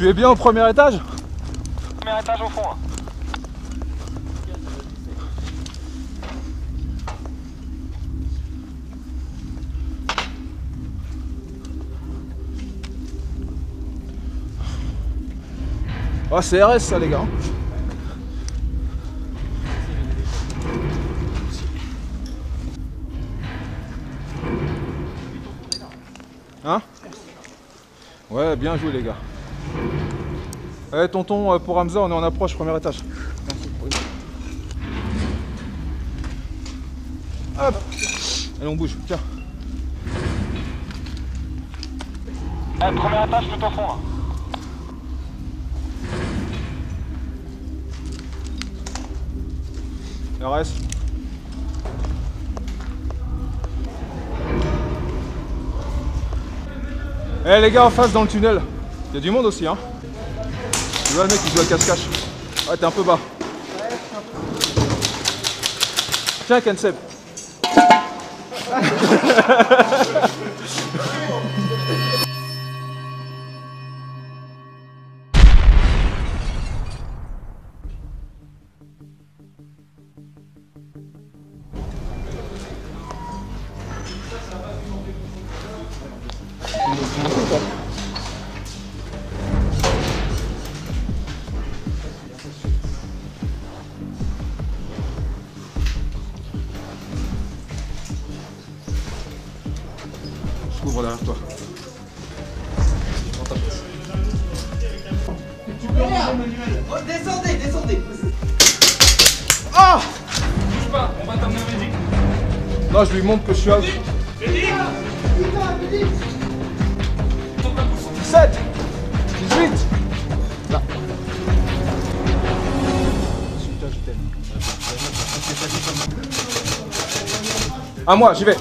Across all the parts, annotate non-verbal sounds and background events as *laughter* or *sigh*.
Tu es bien au premier étage Premier étage au fond. hein. Ah, c'est RS ça, les gars. Hein? Ouais, bien joué, les gars. Eh, tonton, euh, pour Hamza, on est en approche, premier étage. Hop Allez, on bouge, tiens. Eh, premier étage tout au fond. hein. RS. Eh les gars en face dans le tunnel, il y a du monde aussi hein. Tu vois le mec qui joue à cache-cache. Ouais t'es un peu bas. Tiens Kensep. *laughs* Non je lui montre que je suis out. 17 18 Là. Putain, je t'aime. À moi, j'y vais.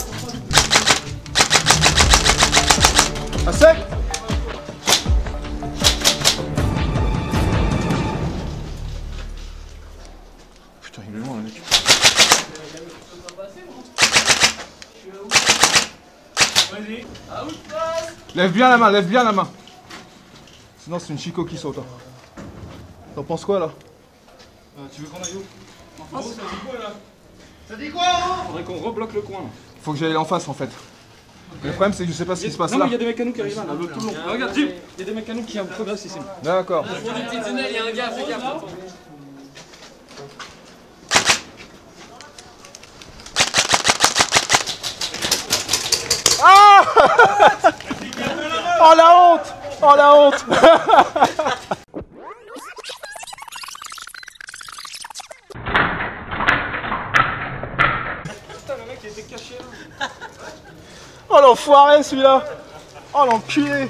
Vas-y. Lève bien la main, lève bien la main. Sinon c'est une chico qui saute. hein. T'en penses quoi là? Tu veux qu'on aille où? En face, ça dit quoi là? Ça dit quoi, hein? Faudrait qu'on rebloque le coin là. Faut que j'aille en face en fait. Le problème c'est que je sais pas ce qui se passe Non, là. mais il y a des mécanos qui arrivent là, le tout le long. Ah, regarde, Jim, il y a des mécanos qui progressent ici. D'accord. il y a un gars, fais gaffe. Oh la honte. Oh la honte. Putain, le mec il était caché là. Oh l'enfoiré celui-là. Oh l'enculé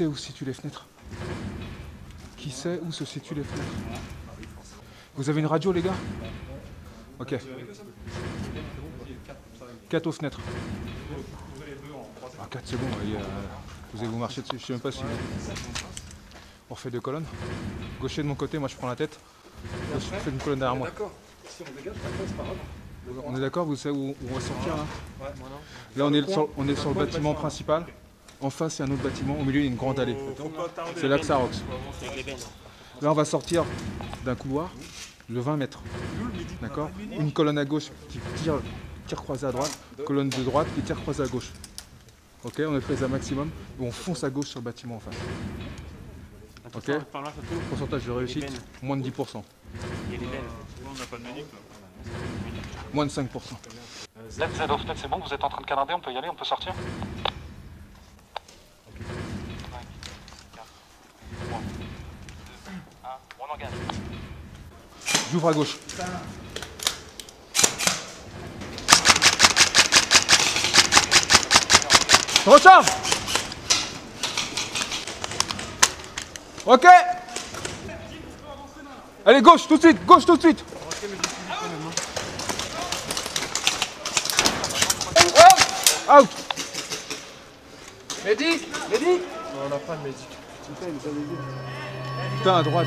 sait où se situent les fenêtres Qui sait où se situent les fenêtres Vous avez une radio, les gars? Ok. 4 aux fenêtres. Ah, 4 c'est bon, vous allez vous marcher dessus, je sais même pas si... On refait deux colonnes. Gaucher de mon côté, moi je prends la tête. Gauche, faites une colonne derrière moi. D'accord. Si on dégage, après, c'est pas grave. On est d'accord, vous savez où, on va sortir là? Là on est sur, on est sur le bâtiment principal. En face il y a un autre bâtiment, au milieu il y a une grande allée. C'est là que ça rox. Là on va sortir d'un couloir de 20 mètres. D'accord? Une colonne à gauche qui tire, tire croisé à droite, colonne de droite qui tire croisé à gauche. Ok, on est pris à maximum et on fonce à gauche sur le bâtiment en face. Ok Pourcentage de réussite, moins de 10%. Moins de 5%. Z, Z aux fenêtres, c'est bon, vous êtes en train de canarder, on peut y aller, on peut sortir? On engage. J'ouvre à gauche. Recharge Ok. Allez, gauche tout de suite, gauche tout de suite. Out. Médic Médic Putain, à droite.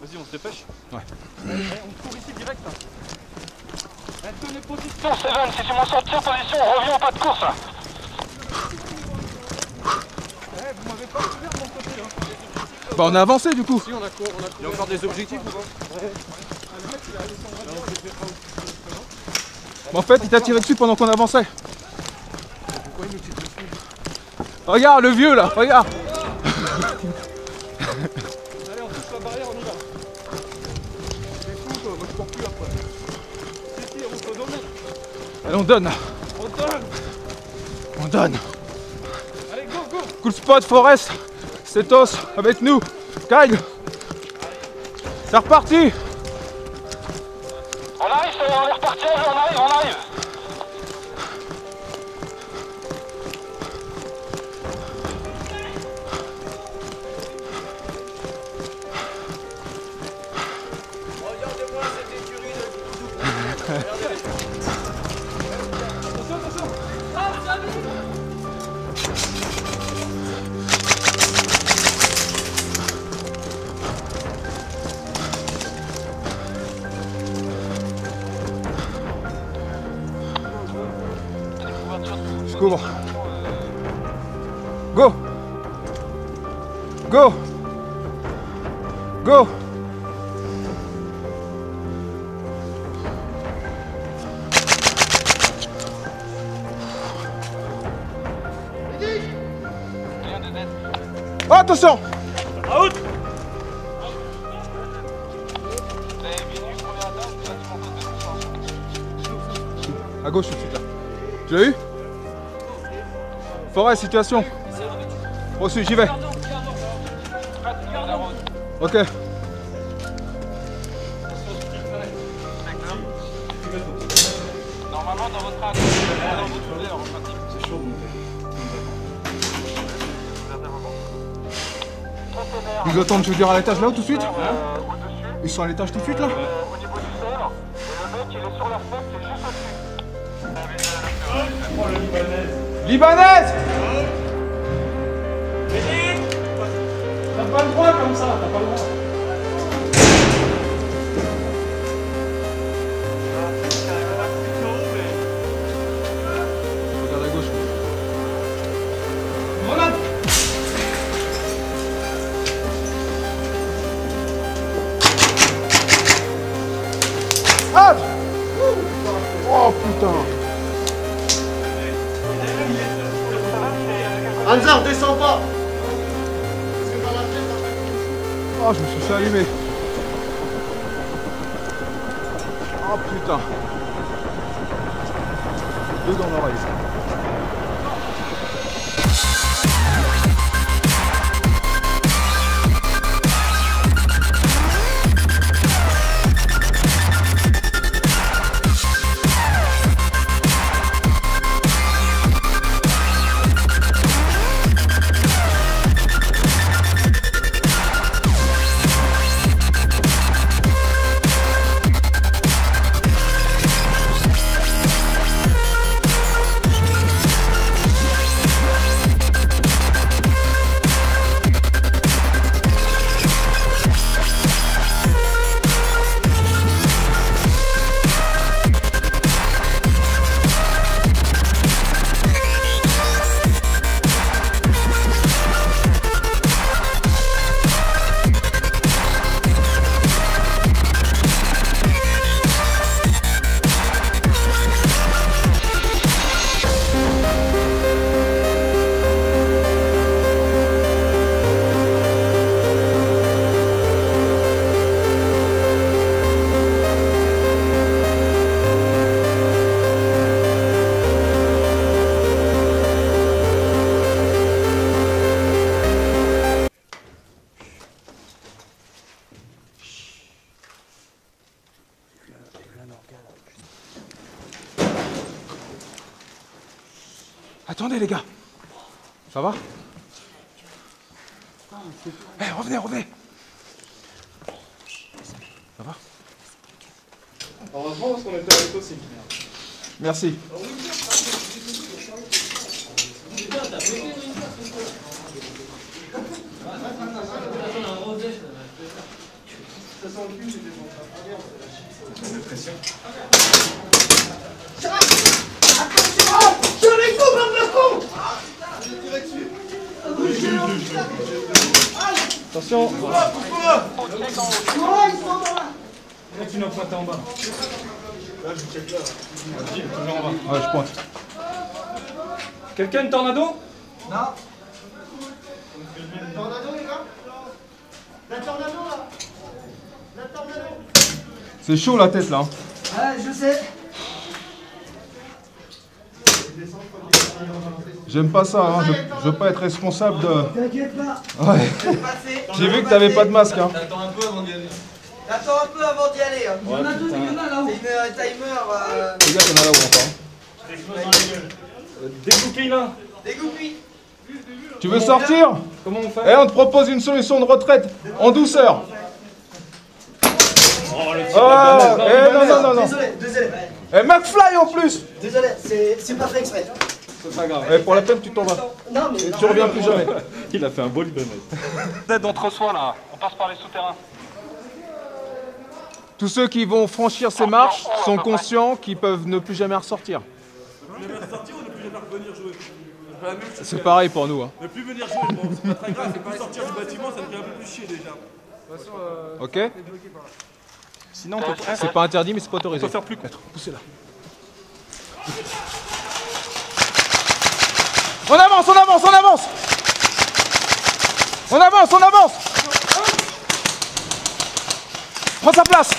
Vas-y, on se dépêche. Ouais. on court ici direct. Là. Tenez position. Non, Seven, si tu m'en sortir position, on revient au pas de course. Eh, vous m'avez pas couvert de mon côté. Hein. Bah on a avancé du coup. Si, on a court, on a Il y a encore des objectifs ou pas? Mais en fait, il t'a tiré dessus pendant qu'on avançait. Regarde le vieux là, regarde. *laughs* Allez, on touche la barrière, on y va. C'est fou quoi, moi je cours plus après. Si, si, on se donne. Allez, on donne, On donne. on donne. Allez, go, go. Cool spot, Forest, Setos, avec nous. Kyle. C'est reparti. Couvre. Go. Go. Go. Oh, attention À gauche tout de suite là. Tu l'as eu? Forêt, situation. Reçu, j'y vais. Ok. Normalement, dans votre axe, dans votre fleur, en pratique. C'est chaud. Ils attendent, tu veux dire, à l'étage là tout de suite? Ils sont à l'étage tout de suite là? Au niveau du sol, et le mec, il est sur la fenêtre, c'est juste au-dessus. Libanaise T'as pas le droit comme ça, t'as pas le droit. Allumer. Oh putain. Attendez les gars. Ça va? Eh, revenez, revenez. Ça va? Heureusement parce qu'on était avec aussi. Merci. Attention Continue à pointer en bas. Ouais, je pointe. Quelqu'un une tornado? Non. Tornado, les gars? La tornado, là La tornado C'est chaud la tête là. Ouais, je sais. J'aime pas ça. hein. Je, je veux pas être responsable de. T'inquiète pas. Ouais. J'ai vu que t'avais pas de masque. Hein. Attends un peu avant d'y aller. Attends un peu avant d'y aller. hein. Il y en a deux, il y en a C'est une euh, timer. Euh, Les gars, t'en as là où on parle. Découpez là dégoupille. Tu veux sortir? Comment on fait? Eh, on te propose une solution de retraite en douceur. Oh le tir Ah, eh, non, non, non, non. Désolé, désolé. Eh, McFly en plus Désolé, c'est c'est pas fait exprès. C'est pas grave. Eh, pour la peine, tu t'en vas. Non, mais. Tu reviens plus jamais. *laughs* Il a fait un beau Libanais. Vous êtes d'entre-soi là, on passe par les souterrains. Tous ceux qui vont franchir ces marches sont conscients qu'ils peuvent ne plus jamais ressortir. sortir ou ne plus jamais revenir jouer C'est pareil pour nous. hein. Ne plus venir jouer, bon, c'est pas très grave, c'est plus sortir du bâtiment, ça me fait un peu plus chier déjà. Ok Sinon, on peut, C'est pas interdit, mais c'est pas autorisé. on peut faire plus court. Poussez là. *laughs* On avance, on avance, on avance. On avance, on avance. Prends sa place